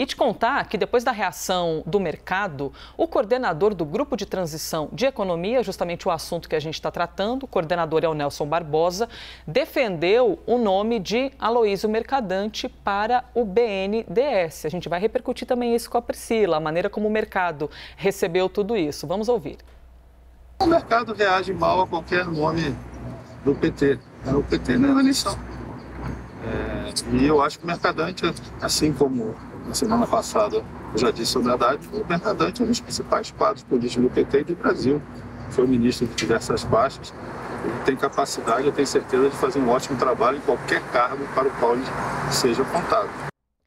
E te contar que depois da reação do mercado, o coordenador do Grupo de Transição de Economia, justamente o assunto que a gente está tratando, o coordenador é o Nelson Barbosa, defendeu o nome de Aloísio Mercadante para o BNDES. A gente vai repercutir também isso com a Priscila, a maneira como o mercado recebeu tudo isso. Vamos ouvir. O mercado reage mal a qualquer nome do PT. O PT não é eleição. É, e eu acho que o Mercadante, assim como na semana passada já disse sobre Haddad, o Mercadante é um dos principais quadros políticos do PT e do Brasil. Foi ministro de diversas pastas. Ele tem capacidade, eu tenho certeza, de fazer um ótimo trabalho em qualquer cargo para o qual ele seja apontado.